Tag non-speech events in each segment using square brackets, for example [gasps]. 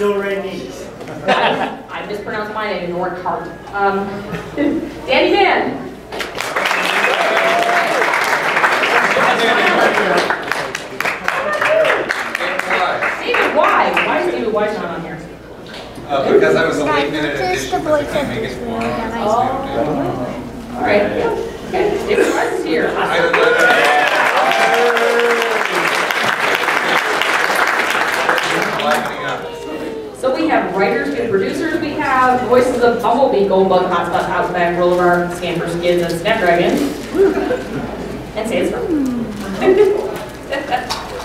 do re mi. I I mispronounced my name, Nora Hart. Um, [laughs] Danny Mann. David, why? Why is David Wise not on here? Uh, because I was a late minute This addition. the boy because I said couldn't make it really tomorrow. nice. All right, yeah, okay, David Wise is here. Lightening [laughs] up. So we have writers and producers, we have voices of Bumblebee, Goldbug, Hotspot, Outback, Roller, Scamper, Skids, and Snapdragon. [laughs] And Sandstorm. [laughs]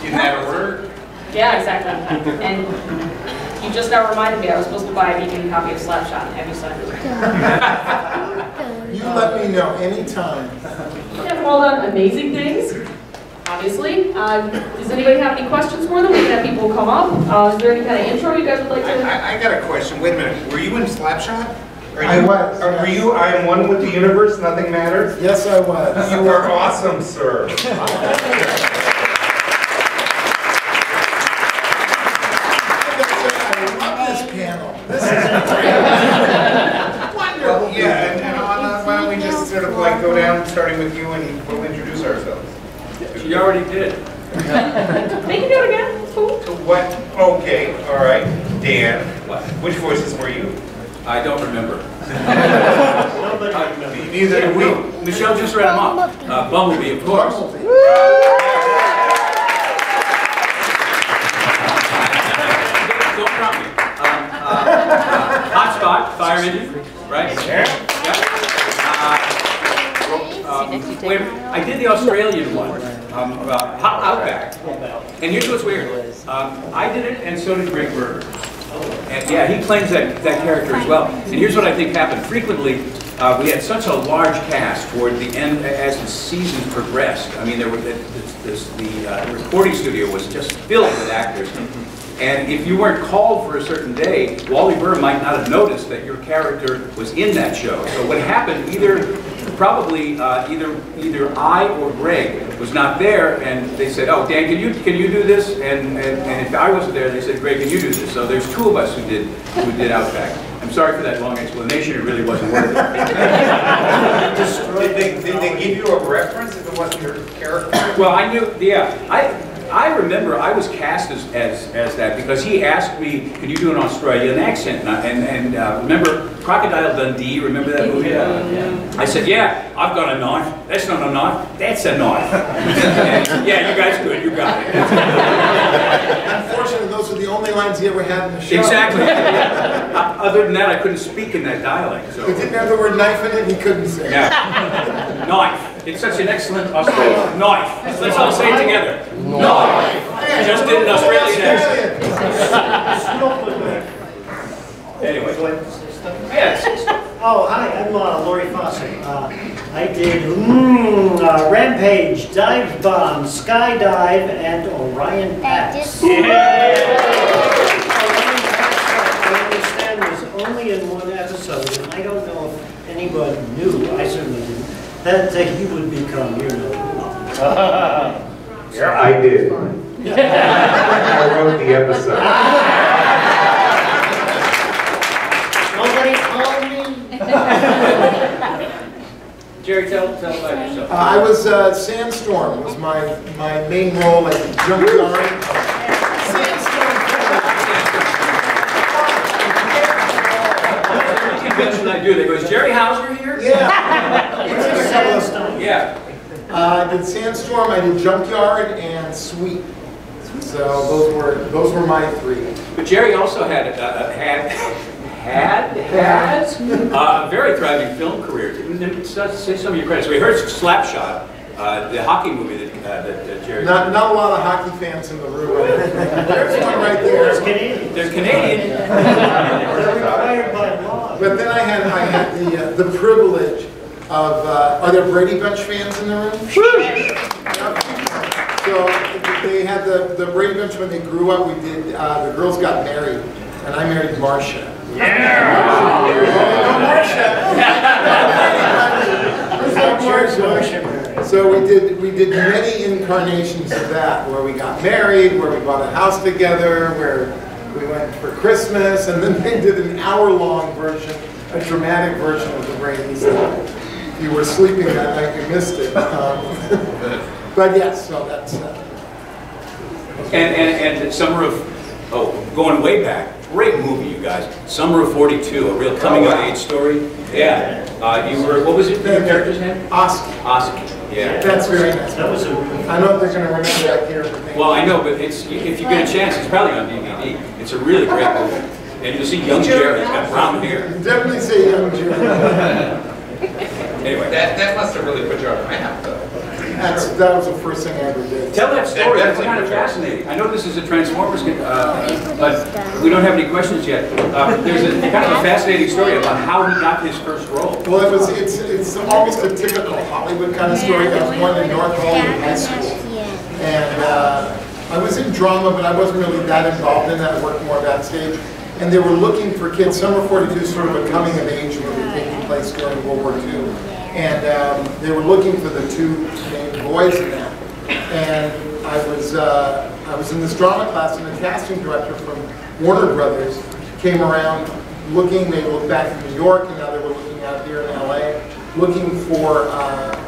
In that order? Yeah, exactly. And you just now reminded me, I was supposed to buy a DVD copy of Slapshot and have you sign it. [laughs] You let me know anytime. We have all done amazing things, obviously. Uh, Does anybody have any questions for them? We can have people come up. Uh, Is there any kind of intro you guys would like to? I, I got a question, wait a minute, were you in Slapshot? Are I was, Are were you, I am one with the universe, nothing matters? Yes, I was. You are awesome, sir. [laughs] I love this panel. This is Well, yeah, and, and on, uh, why don't we just sort of like go down, starting with you, and we'll introduce ourselves. You already did. They can do it again, cool. So What, okay, all right, Dan, What? which voices were you? I don't remember. Nobody remembers. Neither do we. Michelle just read them off. Uh, Bumblebee, of course. Don't prompt me. Um, uh, uh, Hotspot, fire engine, right? Yeah. Uh, um, wait. I did the Australian one, um, about Hot Outback. And here's what's weird. Um, I did it, and so did Greg Berger. And yeah, he claims that, that character as well. And here's what I think happened. Frequently, uh, we had such a large cast toward the end as the season progressed. I mean, there were the, this, the uh, recording studio was just filled with actors. And if you weren't called for a certain day, Wally Burr might not have noticed that your character was in that show. So what happened, either probably uh, either either I or Greg was not there, and they said, "Oh, Dan, can you can you do this?" And, and and if I wasn't there, they said, "Greg, can you do this?" So there's two of us who did who did Outback. I'm sorry for that long explanation. It really wasn't worth it. Did they, did they give you a reference if it wasn't your character? Well, I knew, yeah, I, I remember I was cast as, as, as that because he asked me, can you do an Australian accent? And, I- and, and uh, remember Crocodile Dundee, remember that movie? Yeah. I said, yeah, I've got a knife. That's not a knife, that's a knife. And, [laughs] yeah, you guys good, you got it. Unfortunately, those were the only lines he ever had in the show. Exactly. [laughs] Uh, Other than that, I couldn't speak in that dialect, so. It didn't have the word knife in it, he couldn't say. it. Yeah. [laughs] Knife. It's such an excellent Australian. Knife. Let's all say it together. Knife. Just did an Australian accent. Anyway. Yes. Oh, hi, I'm uh, Laurie Faso. Uh, I did mm, uh, Rampage, Dive Bomb, Skydive, and Orion Pax. That Orion Pax, I understand, was only in one episode, and I don't know if anybody knew, I certainly didn't, that uh, he would become, you know. [laughs] Yeah, I did. [laughs] I wrote the episode. Nobody called me? [laughs] Jerry, tell, tell about yourself. Uh, I was, uh, Sandstorm was my, my main role at the junkyard. convention I do, they go, is Jerry Houser here? Yeah. [laughs] It's a Yeah. Uh, I did Sandstorm, I did Junkyard, and Sweep. So those were, those were my three. But Jerry also had, uh, had, had, has uh, a very thriving film career. Say some of your credits. We heard Slapshot, uh, the hockey movie that, uh, that uh, Jerry. Not, not a lot of hockey fans in the room. [laughs] There's one right there. Canadians. [laughs] They're Canadian. They're required by law. But then I had, I had the, uh, the privilege of, uh, are there Brady Bunch fans in the room? So they had the, the Brady Bunch when they grew up, we did, uh, the girls got married, and I married Marcia. [laughs] Marcia. So we did, we did many incarnations of that, where we got married, where we bought a house together, where we went for Christmas, and then they did an hour-long version, a dramatic version of the Brady's. If you were sleeping that night, you missed it. Um, [laughs] But yes, so that's, uh, And, and, and Summer of, oh, going way back, great movie, you guys. Summer of 42, a real coming of age story. Yeah. Uh, you were, what was your character's name? awesome. Oscar. Yeah. That's very nice. That was a, I know they're gonna remember that here. Well, I know, but it's, if you get a chance, it's probably on DVD. It's a really great movie. And you'll see young Jared, he's got brown hair. Definitely see young Jerry. [laughs] Anyway, That, that must have really put you on the map, though. That's, that was the first thing I ever did. tell that story, that's kind of fascinating. I know this is a Transformers, uh, but we don't have any questions yet. Uh, There's a kind of a fascinating story about how he got his first role. Well, it was, it's, it's almost a typical Hollywood kind of story. I was born in North Hollywood High School. And uh, I was in drama, but I wasn't really that involved in that. I worked more backstage. And they were looking for kids. Summer 42 is sort of a coming of age movie taking place during World War II. And um, they were looking for the two main boys in that. And I was, uh, I was in this drama class, and the casting director from Warner Brothers came around looking, they looked back in New York, and now they were looking out here in LA, looking for uh,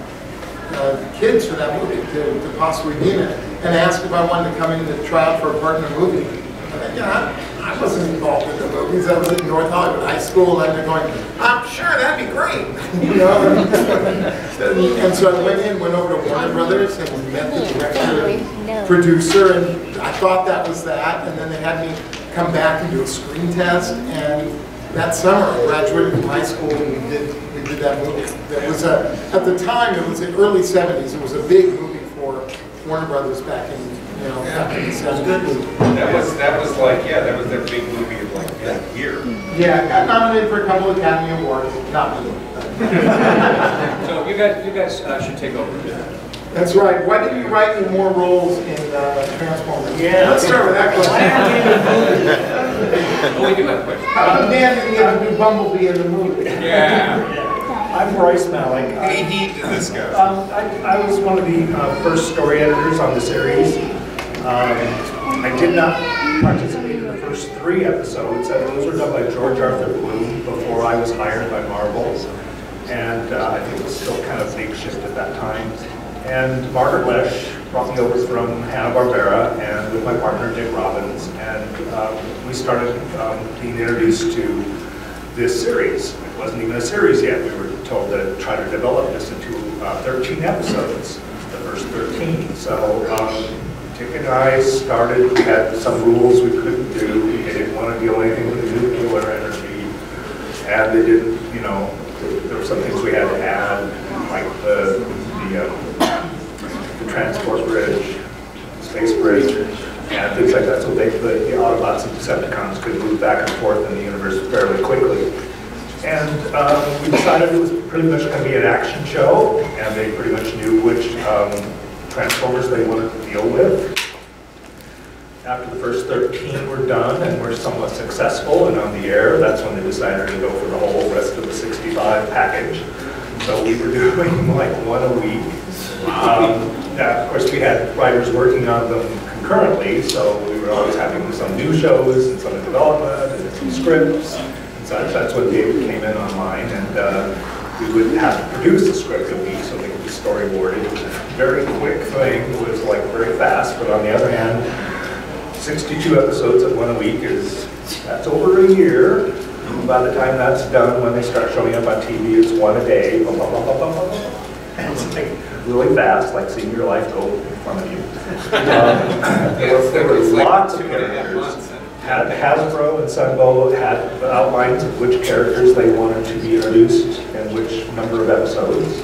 uh, kids for that movie to, to possibly be in it, and asked if I wanted to come in to try out for a part in the movie. I, you know, I, wasn't involved in the movies. I was at North Hollywood High School, and they're going, "I'm sure that'd be great," [laughs] you know. [laughs] and so I went in, went over to Warner Brothers, and met the director, and producer, and I thought that was that. And then they had me come back and do a screen test, and that summer I graduated from high school, and we did we did that movie. That was a, at the time, it was the early 70s. It was a big movie for Warner Brothers back in, you know, back in the 70s. That was, that was like, yeah, that was their big movie of like that year. Yeah, got nominated for a couple of Academy Awards, not me. So you guys, you guys uh, should take over. That's right. Why didn't you write any more roles in uh, Transformers? Yeah. Let's start with that question. Oh, we do have a question. How the man didn't get to do Bumblebee in the movie? Yeah. I'm Bryce Malek. Hey, he did this guy. Um, I, I was one of the uh, first story editors on the series. Um, I did not participate in the first three episodes, and those were done by George Arthur Bloom before I was hired by Marvel. And uh, I think it was still kind of makeshift at that time. And Margaret Loesch brought me over from Hanna-Barbera and with my partner Dick Robbins, and um, we started um, being introduced to this series. It wasn't even a series yet. We were told to try to develop this into uh, 13 episodes, the first 13. So um, Dick and I started, we had some rules we couldn't do. We didn't want to deal anything with nuclear energy. And they didn't, you know, there were some things we had to add, like the, the, uh, the transport bridge, space bridge, and things like that, so they, the the Autobots and Decepticons could move back and forth in the universe fairly quickly. And um, we decided it was pretty much going to be an action show, and they pretty much knew which um, Transformers they wanted to deal with. After the first 13 were done and were somewhat successful and on the air, that's when they decided to go for the whole rest of the 65 package. So we were [laughs] doing like one a week. Um, now, Of course, we had writers working on them concurrently, so we were always having some new shows and some development and some scripts and such. That's when David came in online and uh, we would have to produce a script a week so they could be storyboarded. It was a very quick thing, was like very fast, but on the other hand, 62 episodes at one a week is, that's over a year. By the time that's done, when they start showing up on TV, it's one a day, blah, blah, blah, blah, blah, blah, blah. It's like really fast, like seeing your life go in front of you. [laughs] Um, There were- there were lots of two and a half characters. Had- Hasbro and Sunbow had outlines of which characters they wanted to be introduced and which number of episodes.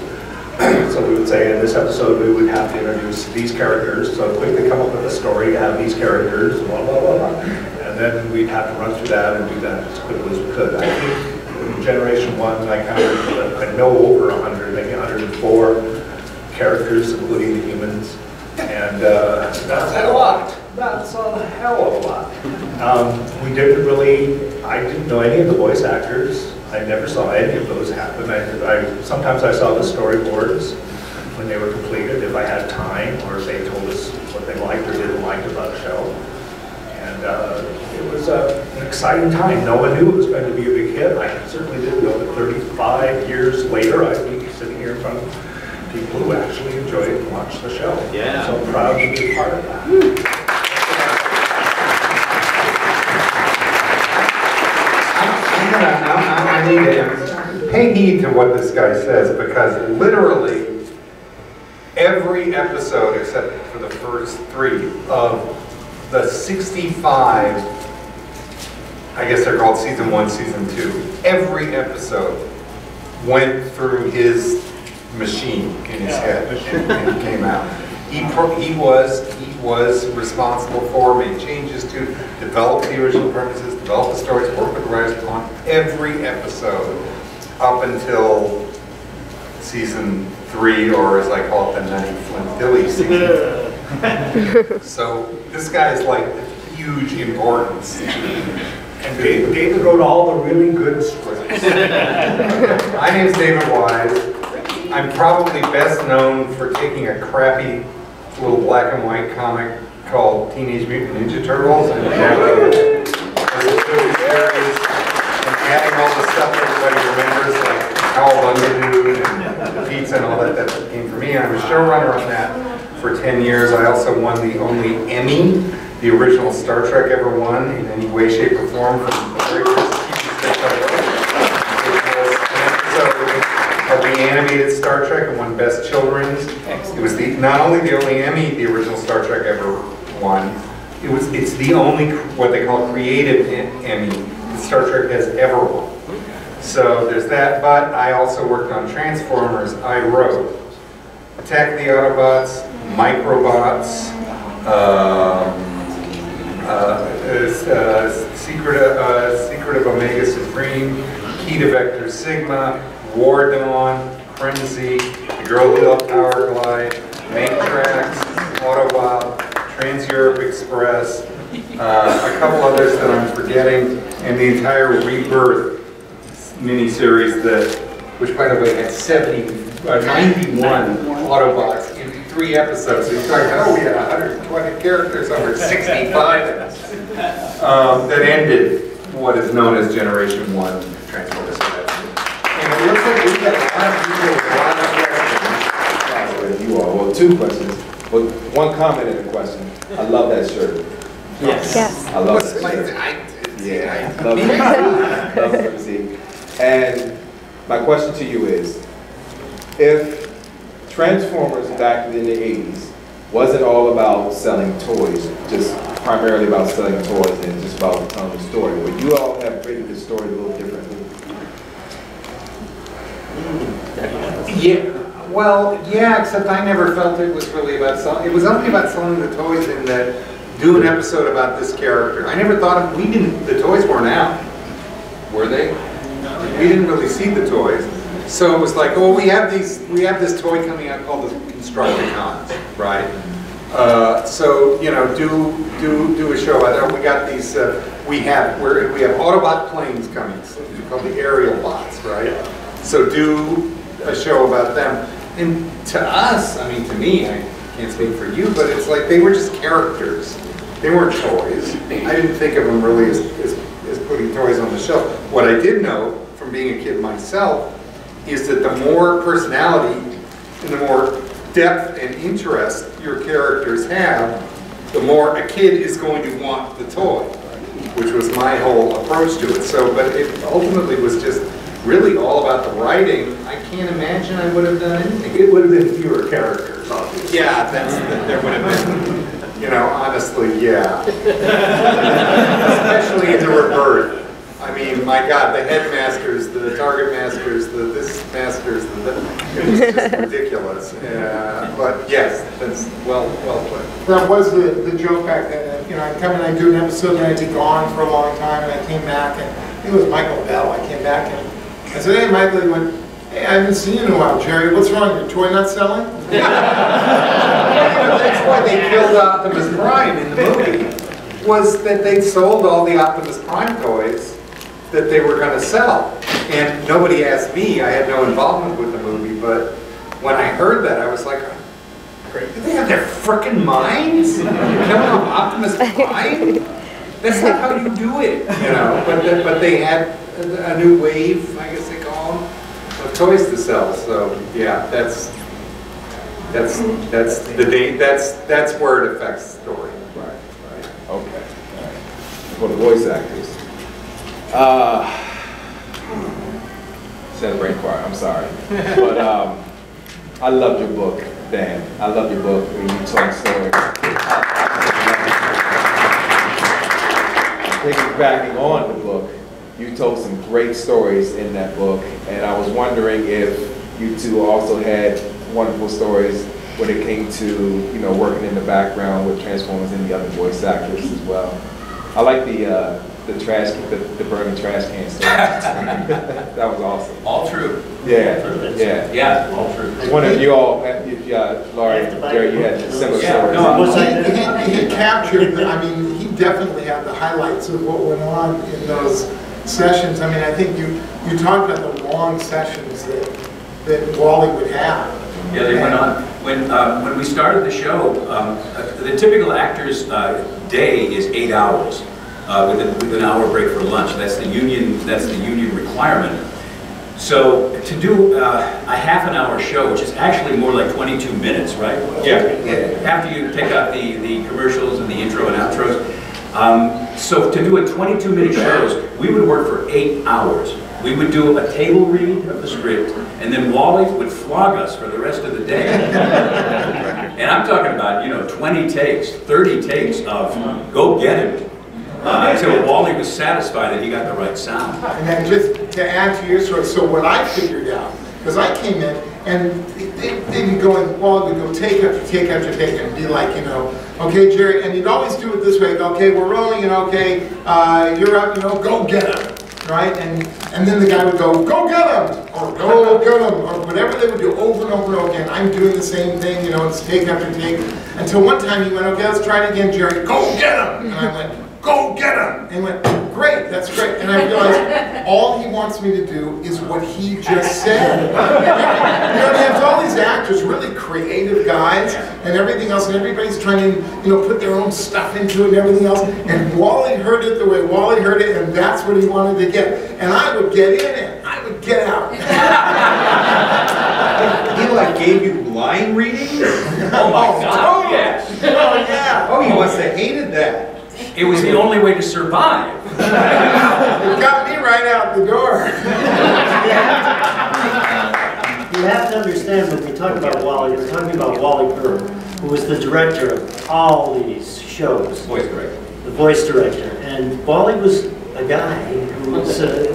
So we would say in this episode, we would have to introduce these characters, so quickly come up with a story to have these characters, blah, blah, blah, blah. And then we'd have to run through that and do that as quickly as we could. I think in Generation One, I counted, I know over 100, maybe 104 characters, including the humans. And uh, that's a lot. That's a hell of a lot. Um, We didn't really, I didn't know any of the voice actors. I never saw any of those happen. I, I- sometimes I saw the storyboards when they were completed, if I had time, or if they told us what they liked or didn't like about the show. And uh, it was, uh, exciting time. No one knew it was going to be a big hit. I certainly didn't know that 35 years later, I'd be sitting here in front of people who actually enjoy it and watch the show. Yeah. So proud to be part of that. I need to pay heed to what this guy says, because literally, every episode, except for the first three, of the 65, I guess they're called season one, season two, every episode went through his machine in his head and and came out. He, he was, he was responsible for, made changes to, develop the original premises, develop the stories, work with the writers on every episode up until season three, or as I call it, the Nutty Flint Dille season. [laughs] So this guy is like huge importance. And Dave- David wrote all the really good scripts. [laughs] My name's David Wise. I'm probably best known for taking a crappy little black and white comic called Teenage Mutant Ninja Turtles and and adding all the stuff everybody remembers, like Cowabunga and the pizza and all that that came from me. I'm a showrunner on that for 10 years. I also won the only Emmy the original Star Trek ever won in any way, shape, or form from the very animated Star Trek and won Best Children's. It was the, not only the only Emmy the original Star Trek ever won, it was, it's the only, what they call creative Emmy that Star Trek has ever won. So there's that, but I also worked on Transformers. I wrote Attack the Autobots, Microbots, um, uh, is, uh, Secret, uh, Secret of Omega Supreme, Key to Vector Sigma, War Dawn, Frenzy, The Girl Who Loved Power Glide, Make Tracks, Autobot, Trans-Europe Express, uh, a couple others that I'm forgetting, and the entire Rebirth miniseries that, which by the way had 70, uh, 91 Autobots in three episodes. So you're talking, oh, we had 120 characters over 65 um, that ended what is known as Generation 1 Transformers. And it looks like we've got a lot of people with a lot of questions. with you all. Well, two questions. Well, one comment and a question. I love that shirt. Yes. Yes. I love that shirt. I, Yeah, I love it. Love it. And my question to you is, if Transformers back in the 80s wasn't all about selling toys, just primarily about selling toys and just about telling the story, would you all have written the story a little differently? Yeah, well, yeah, except I never felt it was really about selling, it was only about selling the toys in that, do an episode about this character. I never thought of, we didn't, the toys weren't out, were they? We didn't really see the toys. So it was like, oh, we have these, we have this toy coming out called the Constructicons, right? Uh, so, you know, do, do, do a show about that. We got these, uh, we have, we're, we have Autobot planes coming, so called the Aerialbots, right? So do a show about them. And to us, I mean, to me, I can't speak for you, but it's like they were just characters. They weren't toys. I didn't think of them really as, as, as putting toys on the shelf. What I did know from being a kid myself is that the more personality and the more depth and interest your characters have, the more a kid is going to want the toy, which was my whole approach to it. So, but it ultimately was just really all about the writing. I can't imagine I would have done anything. It would have been fewer characters, obviously. Yeah, that's, there would have been, you know, honestly, yeah. Especially in the rebirth. I mean, my God, the headmasters, the target masters, the this masters, the, the- it was just [laughs] ridiculous. Yeah, But yes, that's well, well put. That was the, the joke back then, you know, I'd come and I'd do an episode and I'd be gone for a long time and I came back and it was Michael Bell, I came back and I said, hey, Michael, he went, hey, I haven't seen you in a while, Jerry, what's wrong, your toy not selling? [laughs] That's why they killed Optimus Prime in the movie, was that they sold all the Optimus Prime toys that they were gonna sell. And nobody asked me, I had no involvement with the movie, but when I heard that, I was like, do they have their frickin' minds? Killing off Optimus Prime? That's not how you do it. you know, but, the- but they had a a new wave, I guess they call them, of toys to sell, so, yeah, that's, that's, that's the day, that's, that's where it affects the story. Right, right, okay. For the voice actors. Uh, Said brain quiet, I'm sorry. But, um, I loved your book, Dan. I love your book when you told stories. Piggybacking on the book, you told some great stories in that book, and I was wondering if you two also had wonderful stories when it came to, you know, working in the background with Transformers and the other voice actors as well. I like the, uh, the trash, the, the burning trash can story. [laughs] That was awesome. All true. Yeah, yeah. Yeah, all true. One of you all, uh, you- you, uh, Laurie, Jerry, you had similar Yeah, stories. no, Was He, he, he captured, the- I mean, he definitely had the highlights of what went on in those sessions. I mean, I think you, you talked about the long sessions that, that Wally would have. Yeah, they went on. When, uh, when we started the show, um, uh, the typical actor's uh, day is eight hours uh, with, an, with an hour break for lunch. That's the union. That's the union requirement. So to do uh, a half an hour show, which is actually more like 22 minutes, right? Yeah. Yeah. After you take out the, the commercials and the intro and outros. Um, so to do a 22 minute shows, we would work for eight hours. We would do a table read of the script, and then Wally would flog us for the rest of the day. [laughs] and I'm talking about, you know, 20 takes, 30 takes of go get him. Uh, until Wally was satisfied that he got the right sound. And then just to add to your story, so what I figured out, because I came in and they- they'd be going, Wally would go take after take after take and be like, you know, okay, Jerry, and you'd always do it this way, okay, we're rolling, and okay, uh, you're up, you know, go get him, right? And, and then the guy would go, go get him, or go get him, or whatever they would do over and over and over again. I'm doing the same thing, you know, it's take after take, until one time he went, okay, let's try it again, Jerry, go get him. And I went, go get him. And he went, great, that's great. And I realized all he wants me to do is what he just said. you know, he has all these actors, really creative guys, and everything else, and everybody's trying to, you know, put their own stuff into it and everything else. And Wally heard it the way Wally heard it, and that's what he wanted to get. And I would get in it, I would get out. [laughs] He like gave you line readings? [laughs] Oh my oh, God, yes. Oh, yeah. Oh, he must have hated that. It was the only way to survive. [laughs] It got me right out the door. You have to understand, when we talk about Wally, we're talking about Wally Burr, who was the director of all these shows, Voice director. the voice director. And Wally was a guy who was uh,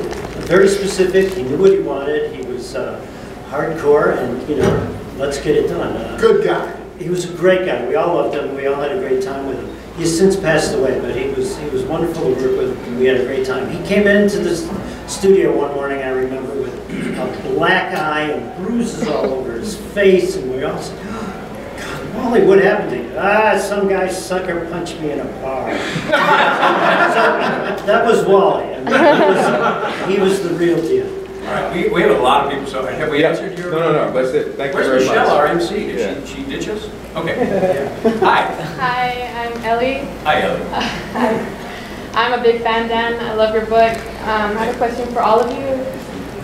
very specific, he knew what he wanted, he was uh, hardcore, and, you know, let's get it done. Uh, Good guy. He was a great guy, we all loved him, we all had a great time with him. He's since passed away, but he was, he was wonderful to work with, we had a great time. He came into the studio one morning, I remember, with a black eye and bruises all over his face, and we all said, [gasps] God, Wally, what happened to you? Ah, some guy sucker punched me in a bar. [laughs] so, that was Wally, and he was, he was the real deal. All right, we, we have a lot of people, so have we answered your? No, no, no, that's it. Thank you Where's very much. Michelle, our MC? Did Yeah. she, she ditch us? Okay. Hi. Hi, I'm Ellie. Hi, Ellie. [laughs] Hi. I'm a big fan, Dan. I love your book. Um, I have a question for all of you.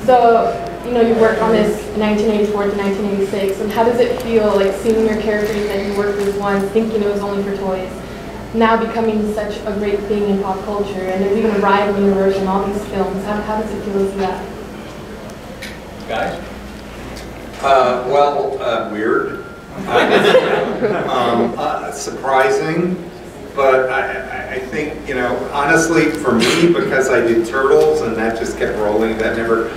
So, you know, you worked on this 1984 to 1986, and how does it feel, like, seeing your characters that you worked with once, thinking it was only for toys, now becoming such a great thing in pop culture, and there's even a rival universe in all these films. How, how does it feel to see that? Guys? Uh, well, uh, weird. [laughs] um, uh, surprising, but I, I, I think, you know, honestly, for me, because I did Turtles and that just kept rolling, that never,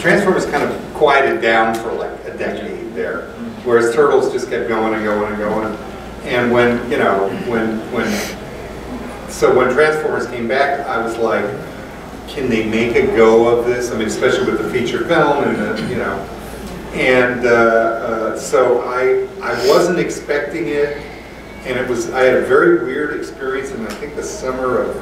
Transformers kind of quieted down for like a decade there, whereas Turtles just kept going and going and going. And when, you know, when, when, so when Transformers came back, I was like, can they make a go of this? I mean, especially with the feature film and the, you know, and uh, uh, so I, I wasn't expecting it, and it was, I had a very weird experience in, I think, the summer of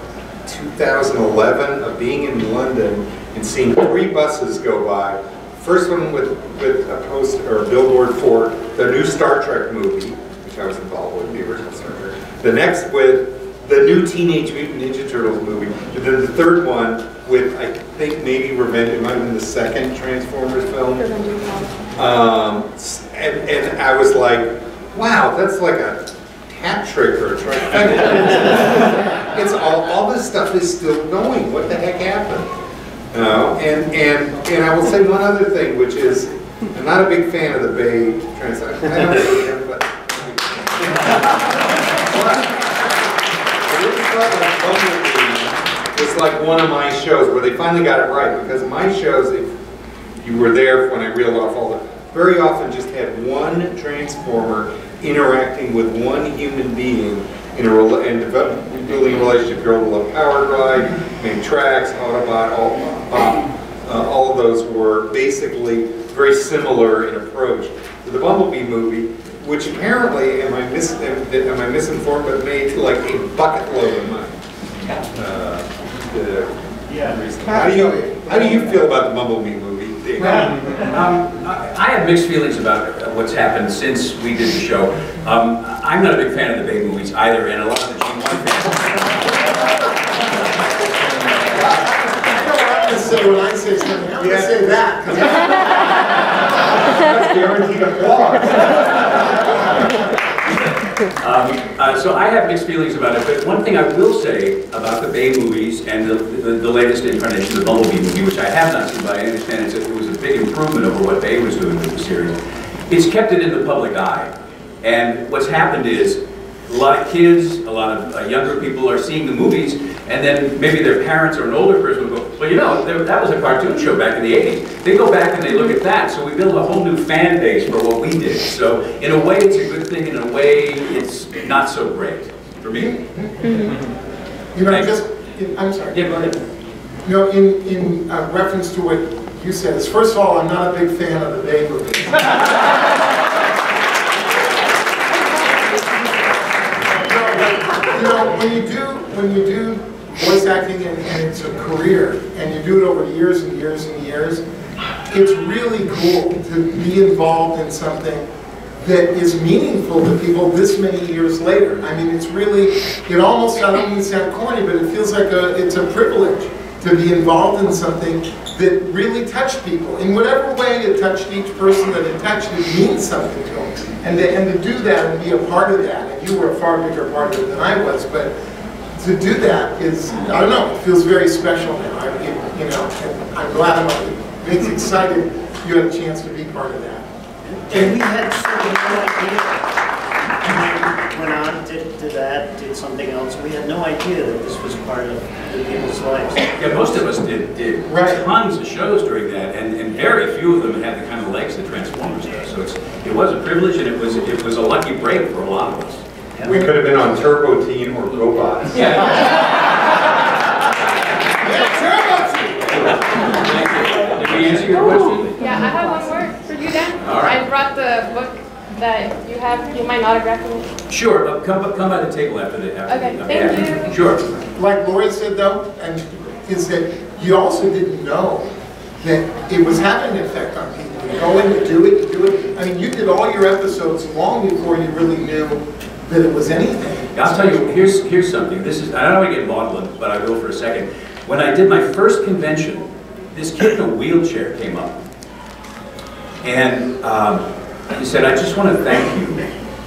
2011 of being in London and seeing three buses go by. First one with, with a post or a billboard for the new Star Trek movie, which I was involved with, the original Star Trek. The next with the new Teenage Mutant Ninja Turtles movie, and then the third one with, I think maybe Revenge, it might have been the second Transformers film. Um, and, and I was like, wow, that's like a hat trick or a trifecta. [laughs] It's all, all this stuff is still going, what the heck happened? You know, and, and, and I will say one other thing, which is, I'm not a big fan of the Bay transaction. I don't him, but. [laughs] Really felt like Bumblebee was like one of my shows where they finally got it right, because my shows, if you were there when I reeled off all the, very often just had one transformer interacting with one human being in a, and develop, building a relationship, Girl with a Power Glide, Make Tracks, Autobot, all, uh, uh, all of those were basically very similar in approach to the Bumblebee movie, which apparently, am I mis, am am I misinformed, but made like a bucket load of money. Uh, the- How do you, how do you feel about the Bumblebee movie? Dave? Um, I I have mixed feelings about uh, what's happened since we did the show. Um, I'm not a big fan of the Bay movies either, and a lot of the G1 fans. I know what I'm gonna say when I say something, I'm gonna say that. 'cause That's guaranteed applause. Um, uh, So I have mixed feelings about it, but one thing I will say about the Bay movies and the, the the latest incarnation of the Bumblebee movie, which I have not seen, but I understand it's it was a big improvement over what Bay was doing with the series, it's kept it in the public eye. And what's happened is, a lot of kids, a lot of uh, younger people are seeing the movies, and then maybe their parents or an older person will go, well, you know, there- that was a cartoon show back in the 80s. They go back and they look at that, so we build a whole new fan base for what we did. So in a way, it's a good in a way, it's not so great, for me. You know, just, I'm sorry. Yeah, go ahead. You know, in, in uh, reference to what you said, is first of all, I'm not a big fan of the Bay. [laughs] No, but, You know, when you do, when you do voice acting and, and it's a career, and you do it over years and years and years, it's really cool to be involved in something that is meaningful to people this many years later. I mean, it's really, it almost, I don't mean to sound corny, but it feels like a, it's a privilege to be involved in something that really touched people. In whatever way it touched each person that it touched, it means something to them. And to, and to do that and be a part of that, and you were a far bigger part of it than I was, but to do that is, I don't know, it feels very special now. I, it- you know, I'm glad I'm, it me excited you had a chance to be part of that. And we had certainly no idea. And We Went on, did, did that, did something else. We had no idea that this was part of the people's lives. Yeah, most of us did, did Right. tons of shows during that, and, and very few of them had the kind of legs that Transformers does. So it's, it was a privilege, and it was, it was a lucky break for a lot of us. We could have been on Turbo Teen or Robots. Yeah. [laughs] Did we answer your question? Yeah, I have one more for you, Dan. All right. I brought the book that you have. Do you mind autographing it? Sure, uh, come, come by the table after the, after. Okay, the- thank yeah. you. Sure. like Laurie said though, and is that you also didn't know that it was having an effect on people. You go in, you do it, you do it. I mean, you did all your episodes long before you really knew that it was anything. I'll tell you, here's, here's something, this is, I don't want to get maudlin, but I will for a second. When I did my first convention, this kid in a wheelchair came up. And um, he said, I just want to thank you.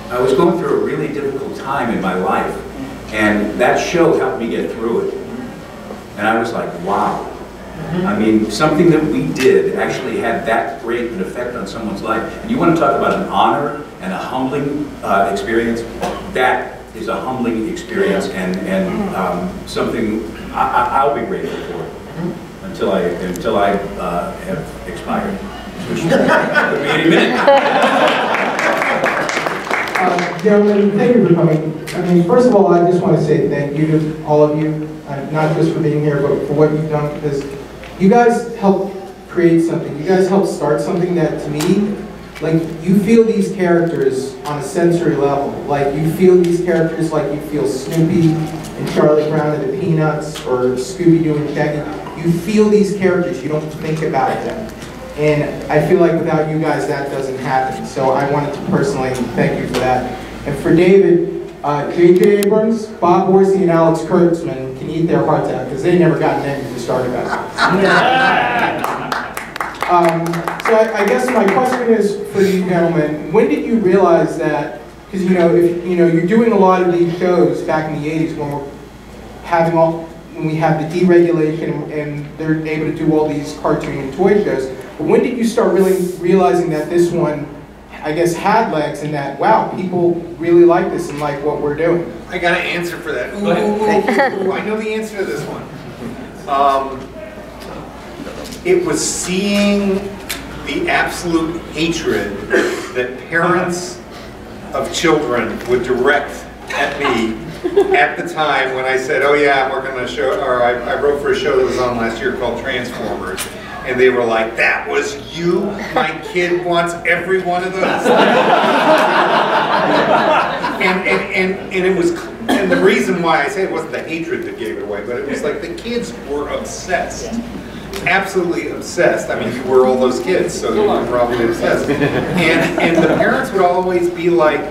I was going through a really difficult time in my life, and that show helped me get through it. And I was like, wow. I mean, something that we did actually had that great an effect on someone's life. And you want to talk about an honor and a humbling uh, experience? That is a humbling experience and, and um, something I, I- I'll be grateful for until I, until I uh, have expired. Any minute. Uh, Gentlemen, thank you for coming. I mean, first of all, I just want to say thank you to all of you, uh, not just for being here, but for what you've done, because you guys helped create something. You guys helped start something that, to me, like, you feel these characters on a sensory level. Like, you feel these characters like you feel Snoopy and Charlie Brown and the Peanuts, or Scooby-Doo and Shaggy. You feel these characters, you don't think about them. And I feel like without you guys, that doesn't happen. So I wanted to personally thank you for that. And for David, uh, J.J. Abrams, Bob Orci, and Alex Kurtzman can eat their hearts out because they never got an to start about. [laughs] Um, so I, I guess my question is for you gentlemen, when did you realize that, because you know, if, you know, you're doing a lot of these shows back in the 80s when we're having all, when we have the deregulation and they're able to do all these cartoon and toy shows, but when did you start really realizing that this one, I guess, had legs and that, wow, people really like this and like what we're doing? I got an answer for that. Ooh, ooh, ooh, ooh, I know the answer to this one. Um, it was seeing the absolute hatred that parents of children would direct at me at the time when I said, oh yeah, I'm working on a show, or I, I wrote for a show that was on last year called Transformers. And they were like, that was you? My kid wants every one of those. and, and, and, and it was, and the reason why I say it wasn't the hatred that gave it away, but it was like the kids were obsessed. Absolutely obsessed. I mean, you were all those kids, so you were probably obsessed. And, and the parents would always be like,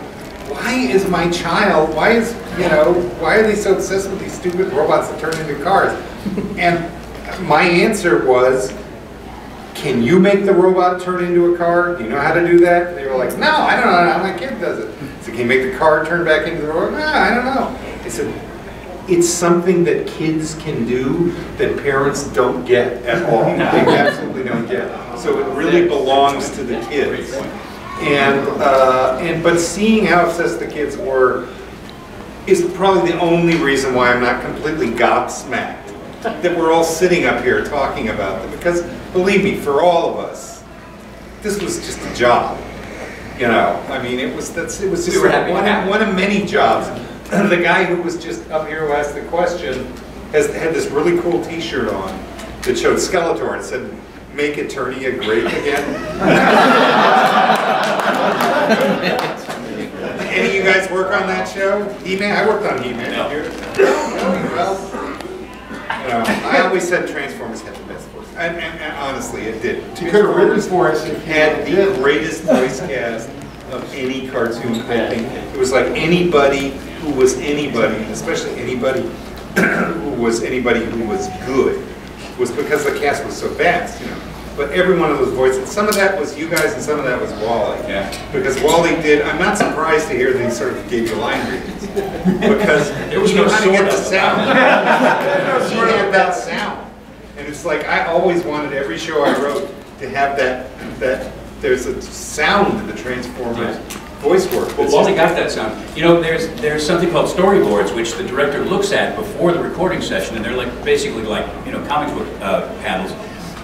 why is my child, why is, you know, why are they so obsessed with these stupid robots that turn into cars? And my answer was, can you make the robot turn into a car? Do you know how to do that? They were like, no, I don't know how my kid does it. So can you make the car turn back into the robot? No, I don't know. I said, it's something that kids can do that parents don't get at all. [laughs] They absolutely don't get. So it really belongs to the kids. And, uh, and, but seeing how obsessed the kids were is probably the only reason why I'm not completely gobsmacked that we're all sitting up here talking about them. Because believe me, for all of us, this was just a job. You know, I mean, it was that's it was just We like one, have one of many jobs. the guy who was just up here who asked the question has had this really cool T-shirt on that showed Skeletor and said, "Make Eternia great again." [laughs] Any of you guys work on that show? He-Man? I worked on He-Man. No, well, you know, I always said Transformers had the best voice, and, and, and honestly, it did. You could have written for us if Had the did. greatest voice cast of any cartoon, I think. It was like anybody who was anybody, especially anybody who was anybody who was good, was because the cast was so vast, you know. But every one of those voices, some of that was you guys and some of that was Wally. Yeah. Because Wally did, I'm not surprised to hear that he sort of gave you line readings. [laughs] Because There was no how to get sort the of sound. [laughs] That sound. And it's like, I always wanted every show I wrote to have that, that, there's a sound to the Transformers voice work. Well, Wally got that sound. You know, there's, there's something called storyboards, which the director looks at before the recording session, and they're like, basically like, you know, comic book uh, panels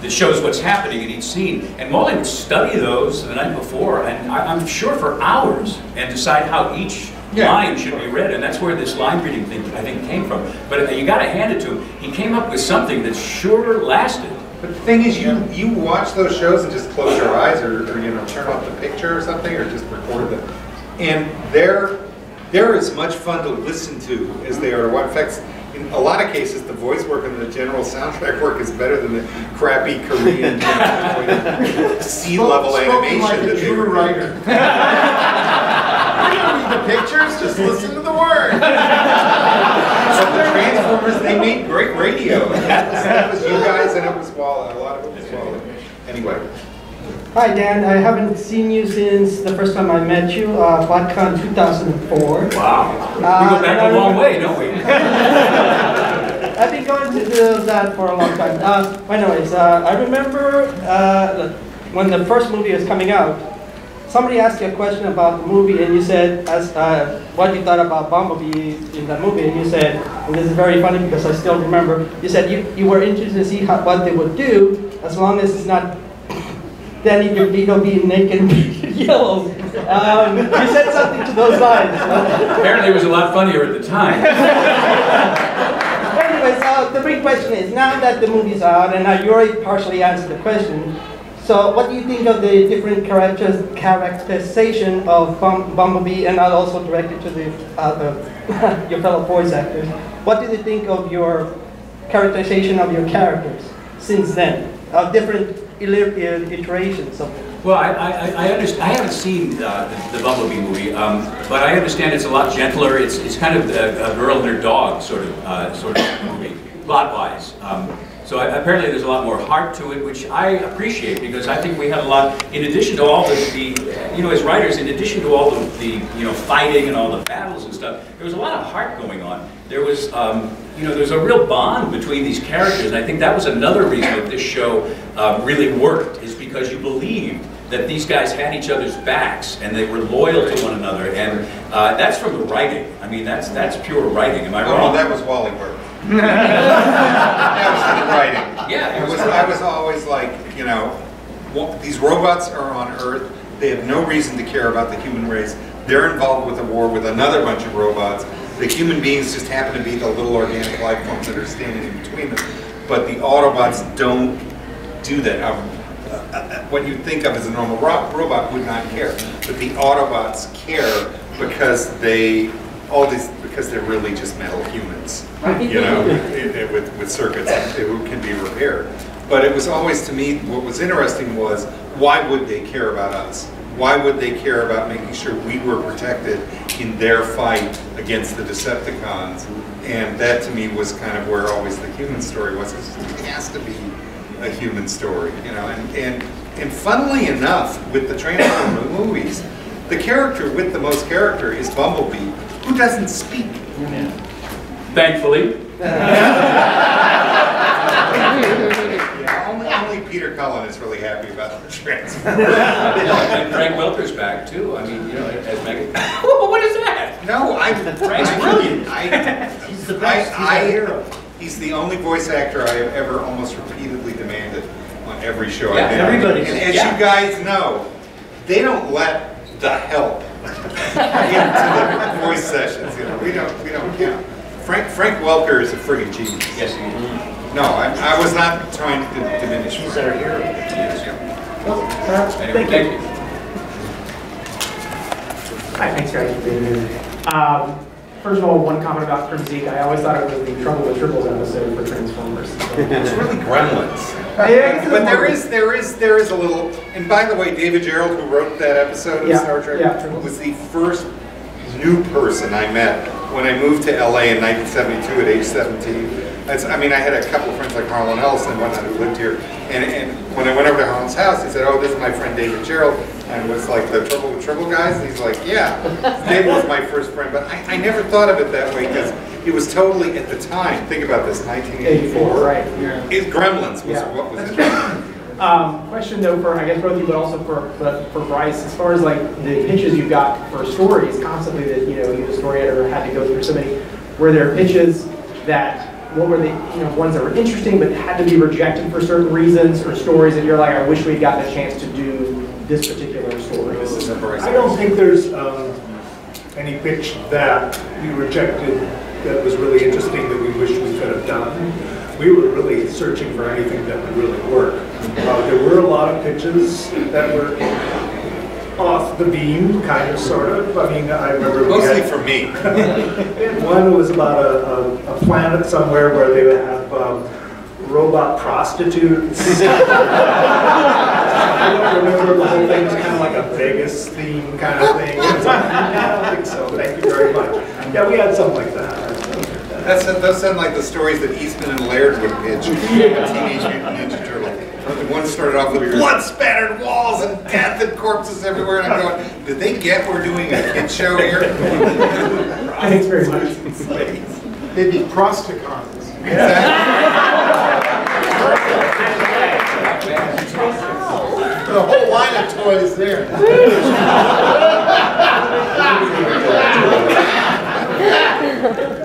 that shows what's happening in each scene. And Wally would study those the night before, and I- I'm sure for hours, and decide how each Yeah. line should be read, and that's where this line reading thing, I think, came from. But uh, you gotta hand it to him, he came up with something that sure lasted. But the thing is, you, you watch those shows and just close your eyes or, or, you know, turn off the picture or something, or just record them. And they're, they're as much fun to listen to as they are to watch. In fact, in a lot of cases, the voice work and the general soundtrack work is better than the crappy Korean [laughs] sea level animation like a that they true were writer. You [laughs] don't read the pictures, just listen to the words. [laughs] So the Transformers, they made great radio. That was, that was you guys and it was Wally, a lot of it was Wally. Anyway. Hi Dan, I haven't seen you since the first time I met you, uh, BotCon 2004. Wow. We go Uh, back a long way, don't we? [laughs] I've been going to do that for a long time. Uh, anyways, uh, I remember uh, when the first movie was coming out, somebody asked you a question about the movie and you said as uh, what you thought about Bumblebee in that movie and you said, and this is very funny because I still remember, you said you, you were interested to see how, what they would do as long as it's not Danny DeVito being naked and [laughs] yellow. Um, you said something to those lines. Apparently it was a lot funnier at the time. [laughs] Anyway, so the big question is, now that the movie's out, and now you already partially answered the question, so what do you think of the different characters, characterization of Bum, Bumblebee, and I'll also direct it to the, uh, the [laughs] your fellow voice actors. What do you think of your characterization of your characters since then? Uh, different iterations of them? Well, I, I, I understand, I haven't seen uh, the the Bumblebee movie, um, but I understand it's a lot gentler. It's, it's kind of a, a girl and her dog sort of, uh, sort of movie, plot-wise. Um, so I- apparently there's a lot more heart to it, which I appreciate because I think we had a lot, in addition to all the, the you know, as writers, in addition to all the, the, you know, fighting and all the battles and stuff, there was a lot of heart going on. There was, um, you know, there's a real bond between these characters, and I think that was another reason that this show uh, really worked, is because you believed that these guys had each other's backs and they were loyal to one another, and uh, that's from the writing. I mean, that's that's pure writing. Am I Oh, wrong? no, that was Wally Burr. [laughs] That was the writing. Yeah, it was I was always like, you know, these robots are on Earth, they have no reason to care about the human race. They're involved with a war with another bunch of robots. The human beings just happen to be the little organic life forms that are standing in between them. But the Autobots don't do that. Um, uh, uh, What you think of as a normal ro- robot would not care. But the Autobots care because they, all these, because they're really just metal humans. You know, with, with circuits who can be repaired. But it was always, to me, what was interesting was, why would they care about us? Why would they care about making sure we were protected in their fight against the Decepticons? And that to me was kind of where always the human story was. it has to be a human story, you know? And, and, and funnily enough, with the Transformer movies, the character with the most character is Bumblebee, who doesn't speak. Thankfully. [laughs] Yeah, only, only Peter Cullen is really happy about the transfer. [laughs] and Frank Welker's back too. I mean, you know, as Megan. [laughs] what is that? No, I'm. Frank's I- brilliant. I, He's the best, he's I, our I, hero. he's the only voice actor I have ever almost repeatedly demanded on every show Yeah, I've been on. everybody's- And as yeah. you guys know, they don't let the help [laughs] into the voice sessions, you know, we don't, we don't count. Frank, Frank Welker is a friggin' genius. Yes, he is. No, I, I was not trying to diminish. He's Frank. our hero. Yes, yeah. Thank thank you. you. Hi, thanks guys for being here. Um, First of all, one comment about Kremzeek I always thought it was the Trouble with Tribbles episode for Transformers. It's really gremlins. Yeah, I guess it's But there is there is there is a little, and by the way, David Gerrold, who wrote that episode of Yeah, Star Trek, yeah. was the first new person I met when I moved to LA in 1972 at age 17. That's- I mean, I had a couple of friends like Harlan Ellison and whatnot who lived here, and, and when I went over to Harlan's house, he said, oh, this is my friend David Gerrold, and was like, the Trouble with Trouble guys? And he's like, yeah. David was my first friend, but I, I never thought of it that way, because it was totally, at the time, think about this, 1984. Right, yeah. It, Gremlins was Yeah. what was it. [laughs] Um, question though for, I guess both of you, but also for, but for Bryce, as far as like the pitches you've got for stories constantly that, you know, you the story editor had to go through so many, were there pitches that, what were the, you know, ones that were interesting but had to be rejected for certain reasons or stories that you're like, I wish we'd gotten a chance to do this particular story? This is number I don't think there's um, any pitch that we rejected that was really interesting that we wish we could have done. We were really searching for anything that would really work. Uh, There were a lot of pitches that were off the beam, kind of, sort of. I mean, I remember. Mostly had- for me. [laughs] One was about a, a, a planet somewhere where they would have um, robot prostitutes. [laughs] I don't remember the whole thing, it was kind of like a Vegas theme kind of thing. Was [laughs] I don't think so, thank you very much. Yeah, we had something like that. That's, those sound like the stories that Eastman and Laird would pitch in Teenage Mutant Ninja Turtle. One started off with blood spattered walls and death and corpses everywhere, and I'm going, did they get we're doing a kid show here? Thanks very much. They'd be prosticons. The whole line of toys there. [laughs]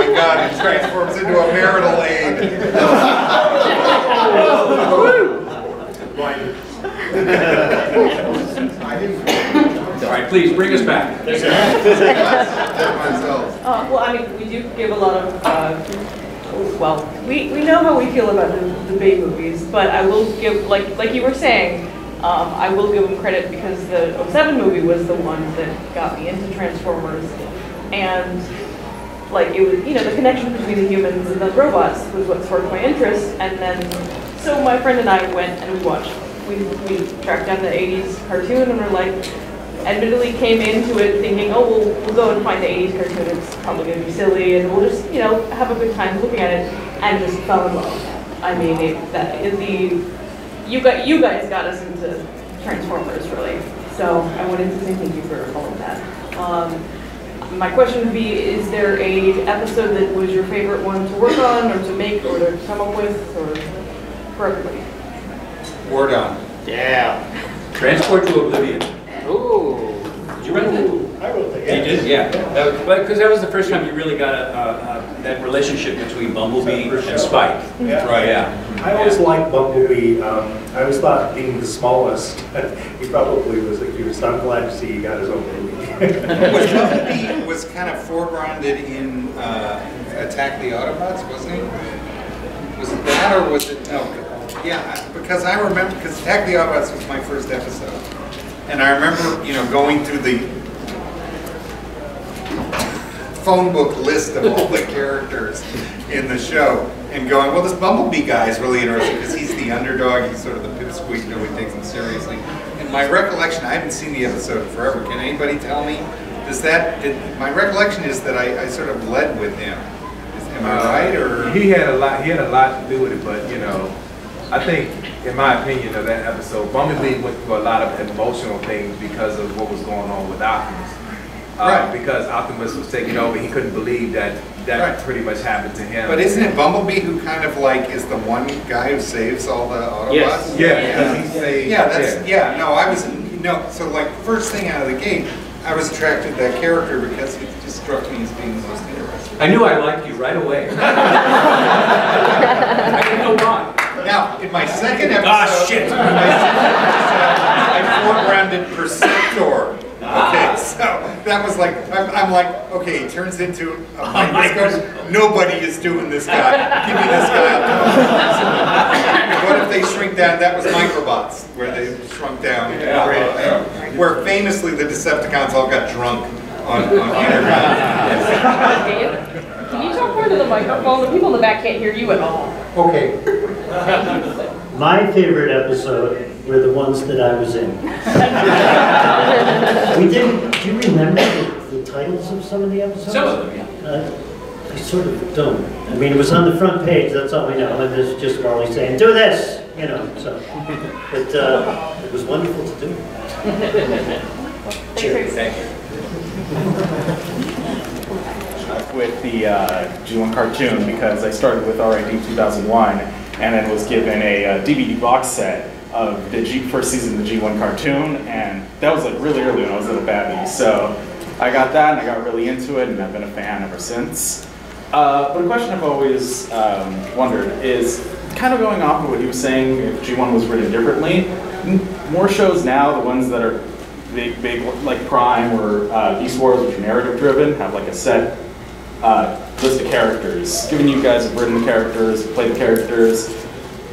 Oh my God, it transforms into a marital aid. All right, please, bring us back. Uh, well, I mean, we do give a lot of, uh, well, we, we know how we feel about the, the Bay movies, but I will give, like, like you were saying, um, I will give them credit because the 07 movie was the one that got me into Transformers. And, like, it was, you know, the connection between the humans and the robots was what sparked my interest. And then, so my friend and I went and we watched we, we tracked down the 80s cartoon and we're like, admittedly came into it thinking, oh, we'll, we'll go and find the 80s cartoon, it's probably gonna be silly, and we'll just, you know, have a good time looking at it, and just fell in love. I mean, it, that, it, the, you got, you guys got us into Transformers, really. So I wanted to say thank you for all of that. Um, my question would be, is there a episode that was your favorite one to work on, or to make, or to come up with, or for everybody? War Dawn. Yeah. Transport to Oblivion. Ooh. Did you write that? I wrote that. You did, yeah. Because that was the first time you really got a, a, a, that relationship between Bumblebee and Spike. Yeah. Right, yeah. I always liked Bumblebee. Um, I always thought being the smallest, [laughs] he probably was a cute. So I'm glad to see he got his own movie. Was [laughs] Bumblebee was kind of foregrounded in uh, Attack the Autobots, wasn't he? Was it that or was it, no, yeah, because I remember, because Attack the Autobots was my first episode. And I remember, you know, going through the phone book list of all the characters in the show and going, well, this Bumblebee guy is really interesting because he's the underdog, he's sort of the pipsqueak, nobody takes him seriously. My recollection, I haven't seen the episode in forever, can anybody tell me? Does that, did, my recollection is that I, I sort of led with him. Is, am I uh, right, or? He had a lot. He had a lot to do with it, but you know, I think, in my opinion, of that episode, Bumblebee went through a lot of emotional things because of what was going on with Optimus. Right. Because Optimus was taking over, he couldn't believe that that Right. pretty much happened to him. But isn't it Bumblebee who kind of like is the one guy who saves all the Autobots? Yes. Yeah, because he saved- Yeah, that's, yeah, no, I was, no, so like, first thing out of the gate, I was attracted to that character because he just struck me as being the most interesting. I knew I liked you right away. [laughs] I didn't know why. Now, in my second episode. Ah, shit. in my second episode, I foregrounded Perceptor. Okay, [laughs] so that was like, I'm, I'm like, okay, it turns into a microscope. Nobody is doing this guy. Give me this guy. [laughs] What if they shrink down? That was Microbots, where they shrunk down. Uh, Where famously the Decepticons all got drunk on, on Internet. [laughs] Dave, can you talk more to the microphone? The people in the back can't hear you at all. Okay. My favorite episode were the ones that I was in. [laughs] We didn't, do you remember the, the titles of some of the episodes? Some of them, yeah. Uh, I sort of don't. I mean, it was on the front page, that's all we know, and it's just Marley saying, do this, you know, so. But, uh, it was wonderful to do. [laughs] Cheers. Thank you. with the uh, G1 cartoon because I started with RID 2001 and then was given a uh, DVD box set of the G first season of the G1 cartoon and that was like really early when I was a little baby. So I got that and I got really into it and I've been a fan ever since. Uh, but a question I've always um, wondered is kind of going off of what he was saying, if G1 was written differently, more shows now, the ones that are big, big, like Prime or uh, Beast Wars, which are narrative driven, have like a set uh, list of characters. Given you guys have written the characters, played the characters,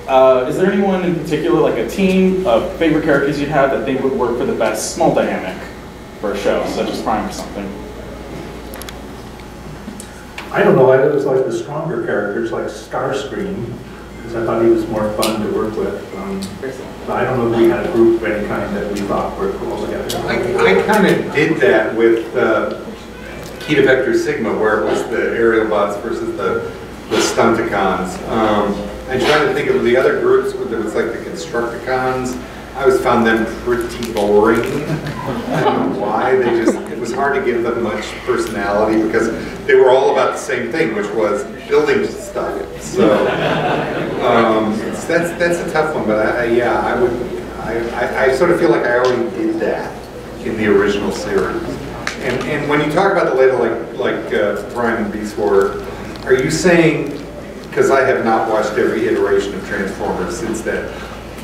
uh, is there anyone in particular, like a team of favorite characters you have that think would work for the best small dynamic for a show, such as Prime or something? I don't know, I always like the stronger characters like Starscream, because I thought he was more fun to work with. Um, but I don't know if we had a group of any kind that we thought were cool together. I, I kind of did that with uh, Key Vector Sigma, where it was the Aerialbots versus the, the Stunticons. Um, I'm trying to think of the other groups, where there was like the Constructicons. I always found them pretty boring. I don't know why, they just, it was hard to give them much personality because they were all about the same thing, which was building stuff. So, um, that's, that's a tough one, but I, I- yeah, I would, I, I, I sort of feel like I already did that in the original series. And, and when you talk about the later, like, like uh, Prime and Beast War, are you saying, because I have not watched every iteration of Transformers since then,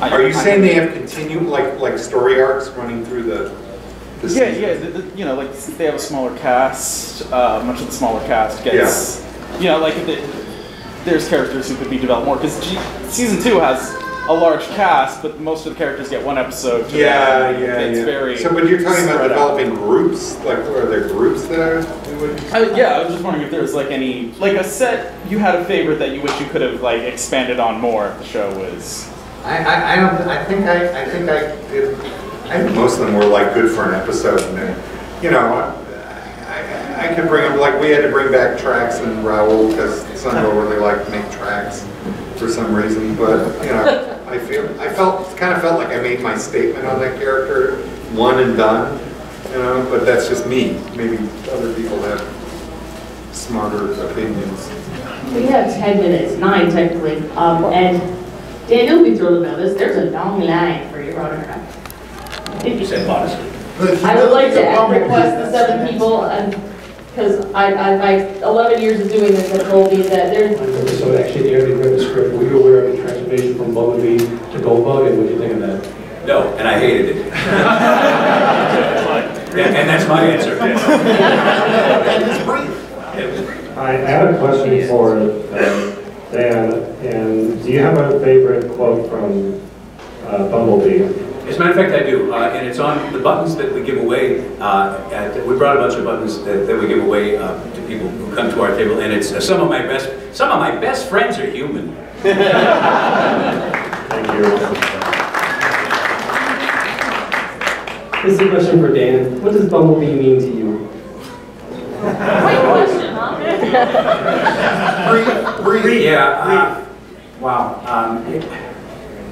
I- are you I- saying they have continued, like, like story arcs running through the, the Yeah, season? yeah, the, the, you know, like they have a smaller cast, uh, much of the smaller cast gets, you know, like the, there's characters who could be developed more because season two has a large cast, but most of the characters get one episode. To Yeah, them. yeah, It's yeah. very. So, when you're talking about spread out. developing groups, like, are there groups that are, we? Uh, yeah, I was just wondering if there was like any, like a set you had a favorite that you wish you could have like expanded on more if the show was I, I, I don't, I think I, I think I, it, I think most of them were like good for an episode and then, you know, I, I could bring them, like, we had to bring back tracks and Raoul because Sunderville [laughs] really liked to make tracks for some reason, but, you know, I feel, I felt, kind of felt like I made my statement on that character, one and done, you know, but that's just me. Maybe other people have smarter opinions. We have 10 minutes, nine technically, um, and Dan, you'll be thrilled about this. There's a long line for your autograph. You said modestly. I would like to request the seven people, and, because I, I, my 11 years of doing this have told me that there's, So actually, the early written script, were you aware of the transformation from Bumblebee to Goldbug, and what do you think of that? No, and I hated it. [laughs] And and that's my answer. [laughs] I I have a question for uh, Dan, and do you have a favorite quote from uh, Bumblebee? As a matter of fact, I do, uh, and it's on the buttons that we give away. uh, at- We brought a bunch of buttons that that we give away uh, to people who come to our table, and it's uh, some of my best, some of my best friends are human. Thank you. This is a question for Dan. What does Bumblebee mean to you? great question, huh? Yeah, uh, wow. Um, it-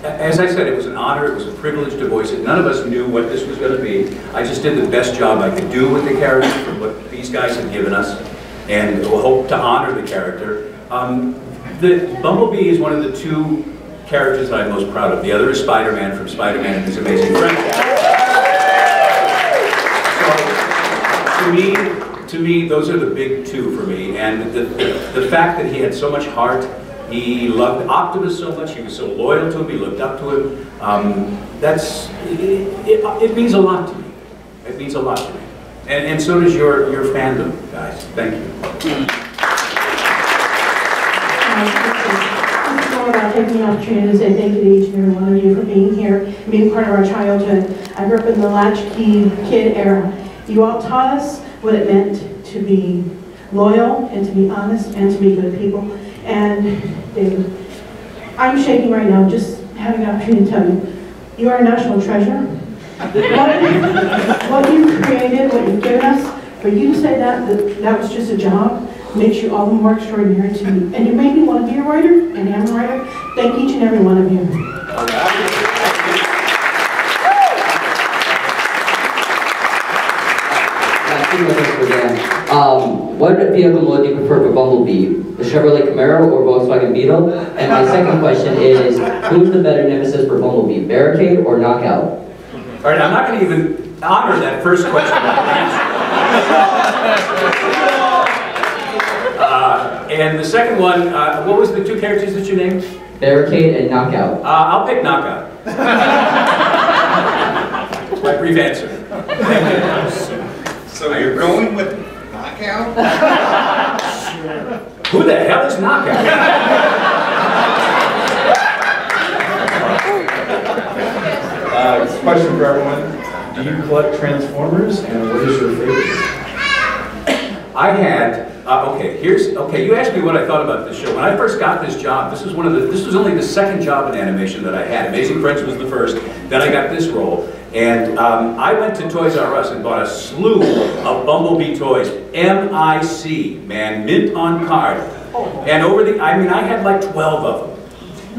As I said, it was an honor, it was a privilege to voice it. None of us knew what this was going to be. I just did the best job I could do with the character from what these guys had given us, and we'll hope to honor the character. Um, The Bumblebee is one of the two characters that I'm most proud of. The other is Spider-Man from Spider-Man and His Amazing Friends. So, to me, to me, those are the big two for me. And the, the, the fact that he had so much heart, he loved Optimus so much, he was so loyal to him, he looked up to him. Um, that's, it, it, it means a lot to me. It means a lot to me. And, and so does your, your fandom, guys. Thank you. Is all about taking the opportunity to say thank you to each and every one of you for being here, being part of our childhood. I grew up in the latchkey kid era. You all taught us what it meant to be loyal and to be honest and to be good people. And David, I'm shaking right now just having the opportunity to tell you, you are a national treasure. What, what you created, what you've given us, for you to say that, that that was just a job, makes you all the more extraordinary to me. And you made me want to be a writer, and am a writer. Thank each and every one of you. Two more questions for Dan. Um, what vehicle would you prefer for Bumblebee? The Chevrolet Camaro or Volkswagen Beetle? And my second question is, who's the better nemesis for Bumblebee, Barricade or Knockout? All right, I'm not going to even honor that first question. [laughs] And the second one, uh, what was the two characters that you named? Barricade and Knockout. Uh, I'll pick Knockout. [laughs] My brief answer. So you're going with knockout? [laughs] Who the hell is Knockout? [laughs] Uh, question for everyone. Do you collect Transformers, and what is your favorite? I had, uh, okay, here's, okay, you asked me what I thought about this show. When I first got this job, this was one of the, this was only the second job in animation that I had. Amazing Friends was the first, then I got this role. And um, I went to Toys R Us and bought a slew of Bumblebee toys. M-I-C, man, mint on card. And over the, I mean, I had like 12 of them.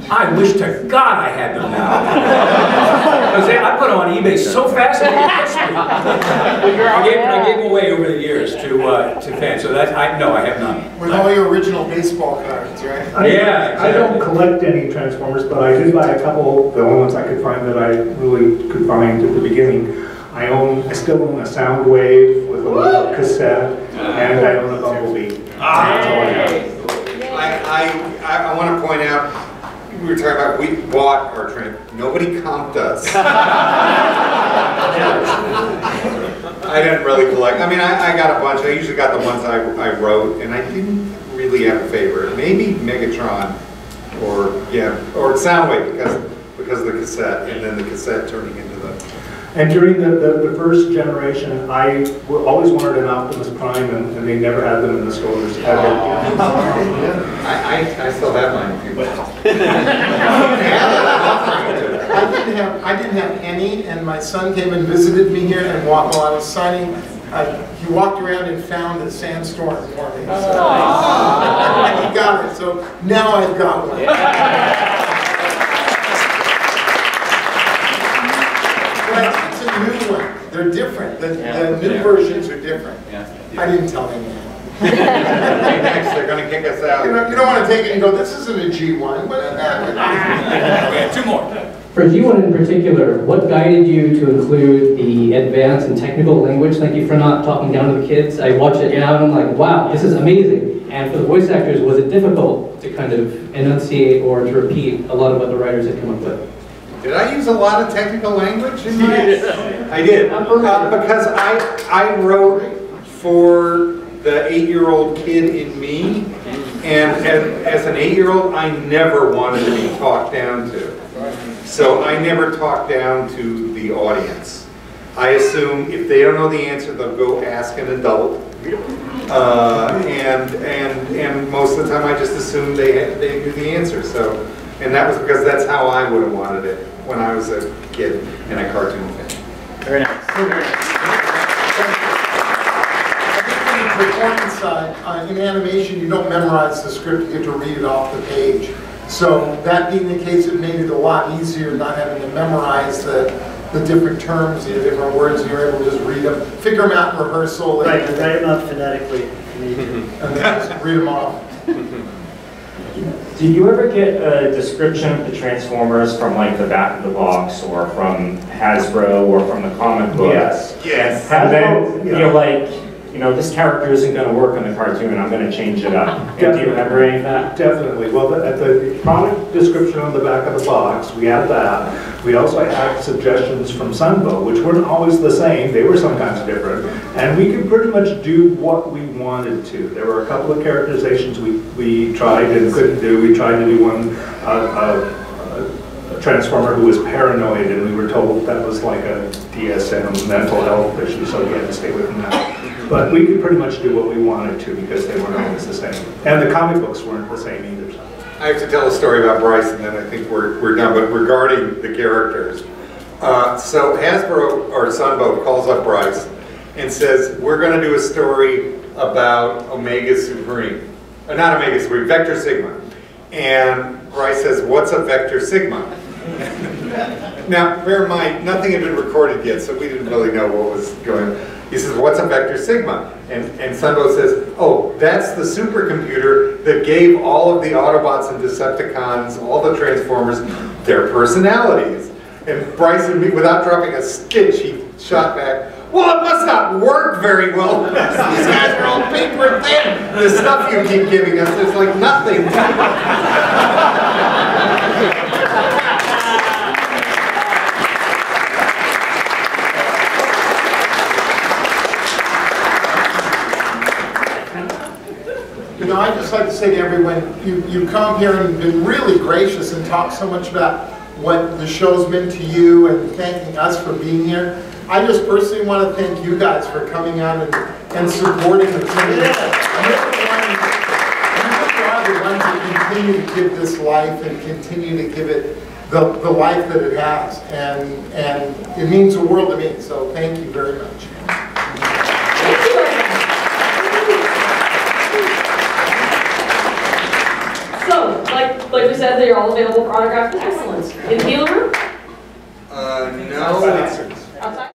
I wish to God I had them now. [laughs] Because I put them on eBay so fast. it hits me. I gave, I gave them away over the years to, uh, to fans, so that, I, no, I have none. With all your original baseball cards, right? I- Yeah, I don't collect any Transformers, but I did buy a couple, the only ones I could find that I really could find at the beginning. I own, I still own a Soundwave with a little cassette, and I own a Bumblebee. That's all I have. I, I, I want to point out, we were talking about, we bought our train, nobody comped us. [laughs] I didn't really collect, I mean, I, I got a bunch, I usually got the ones I, I wrote, and I didn't really have a favorite. Maybe Megatron, or, yeah, or Soundwave, because, because of the cassette, and then the cassette turning into the And during the, the, the first generation, I w- always wanted an Optimus Prime, and, and they never had them in the stores. ever. I, I, I still have mine. if [laughs] you- [laughs] I didn't have, I didn't have any, and my son came and visited me here, and while while I was signing, uh, he walked around and found a sandstorm for me. so- He got it, so now I've got one. But [laughs] they're different, the, the new versions are different. I didn't tell him that. Next, they're gonna kick us out. You don't, you don't wanna take it and go, this isn't a G1, what is that? [laughs] We have two more. For G1 in particular, what guided you to include the advanced and technical language? Thank you for not talking down to the kids. I watch it now and I'm like, wow, this is amazing. And for the voice actors, was it difficult to kind of enunciate or to repeat a lot of what the writers had come up with? Did I use a lot of technical language in my? [laughs] I did, uh, because I, I wrote for the eight-year-old kid in me, and as, as an eight-year-old, I never wanted to be talked down to. So I never talked down to the audience. I assume if they don't know the answer, they'll go ask an adult. Uh, and, and, and most of the time, I just assume they, they knew the answer, so. And that was because that's how I would have wanted it when I was a kid and a cartoon fan. Very nice. the performance side, uh, in animation, you don't memorize the script, you get to read it off the page. So that being the case, it made it a lot easier not having to memorize the, the different terms, the different words, you're able to just read them, figure them out in rehearsal. Right, and write them out phonetically. And then just read them off. [laughs] Did you ever get a description of the Transformers from like the back of the box or from Hasbro or from the comic book? Yes. Yes. And then oh, yeah. you're like, you know, this character isn't gonna work in the cartoon, I'm gonna change it up. And Do you remember any of that? Definitely. Well, the- at the product description on the back of the box, we had that. We also had suggestions from Sunbow, which weren't always the same. They were sometimes different. And we could pretty much do what we wanted to. There were a couple of characterizations we, we tried and couldn't do. We tried to do one, uh, uh, transformer who was paranoid, and we were told that was like a DSM mental health issue, so we had to stay away from that. But we could pretty much do what we wanted to because they weren't always the same. And the comic books weren't the same either. so. I have to tell a story about Bryce and then I think we're, we're done, but regarding the characters. Uh, so Hasbro, or Sunbow, calls up Bryce and says, we're gonna do a story about Omega Supreme. Uh, not Omega Supreme, Vector Sigma. And Bryce says, what's a Vector Sigma? Now, bear in mind, nothing had been recorded yet, so we didn't really know what was going on. He says, what's a vector sigma? And, and Sunbow says, oh, that's the supercomputer that gave all of the Autobots and Decepticons, all the Transformers, their personalities. And me, without dropping a stitch, he shot back, well, it must not work very well. [laughs] These guys are all paper thin. The stuff you keep giving us is like nothing. [laughs] I'd just like to say to everyone, you, you come here and been really gracious and talk so much about what the show's meant to you and thanking us for being here. I just personally want to thank you guys for coming out and, and supporting the team. You're you are the ones that continue to give this life and continue to give it the, the life that it has. And, and it means the world to me, so thank you very much. Like we said, they are all available for autographed Excellent. In the dealer room? Uh, no. Outside.